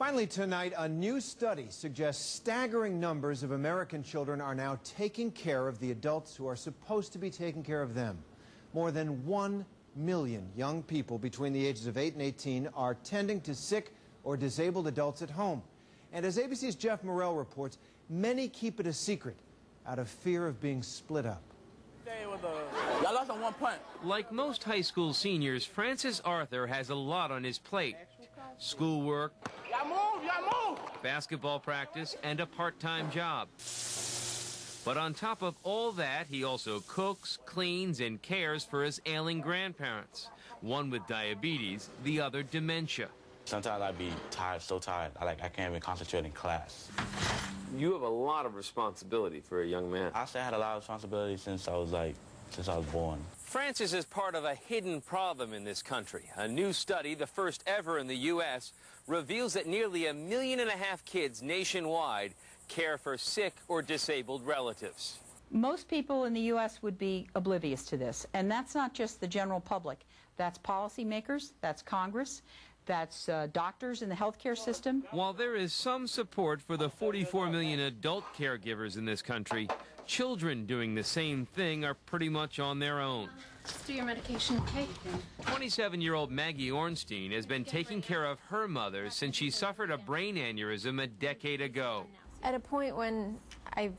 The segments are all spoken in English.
Finally tonight, a new study suggests staggering numbers of American children are now taking care of the adults who are supposed to be taking care of them. More than 1 million young people between the ages of 8 and 18 are tending to sick or disabled adults at home. And as ABC's Geoff Morrell reports, many keep it a secret out of fear of being split up. One. Like most high school seniors, Francis Arthur has a lot on his plate. Schoolwork, Y'all move, y'all move. basketball practice, and a part-time job. But on top of all that, he also cooks, cleans, and cares for his ailing grandparents. One with diabetes, the other dementia. Sometimes I'd be tired, so tired, I like I can't even concentrate in class. You have a lot of responsibility for a young man. I say I had a lot of responsibility since I was like, since I was born. Francis is part of a hidden problem in this country. A new study, the first ever in the U.S., reveals that nearly a million and a half kids nationwide care for sick or disabled relatives. Most people in the U.S. would be oblivious to this, and that's not just the general public. That's policymakers, that's Congress, that's uh, doctors in the healthcare system. While there is some support for the 44 million adult caregivers in this country, children doing the same thing are pretty much on their own. Just do your medication, okay? 27 year old Maggie Ornstein has been taking care of her mother since she suffered a brain aneurysm a decade ago. At a point when I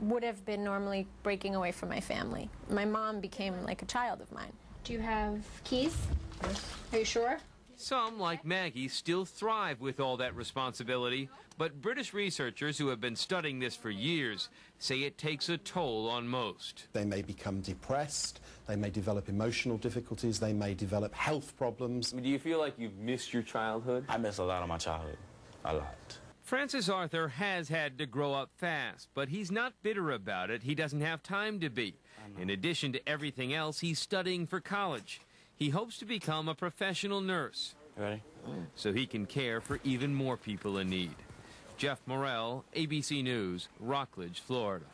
would have been normally breaking away from my family, my mom became like a child of mine. Do you have keys? Yes. Are you sure? Some, like Maggie, still thrive with all that responsibility, but British researchers who have been studying this for years say it takes a toll on most. They may become depressed, they may develop emotional difficulties, they may develop health problems. I mean, do you feel like you've missed your childhood? I miss a lot of my childhood, a lot. Francis Arthur has had to grow up fast, but he's not bitter about it. He doesn't have time to be. In addition to everything else, he's studying for college. He hopes to become a professional nurse ready? so he can care for even more people in need. Geoff Morrell, ABC News, Rockledge, Florida.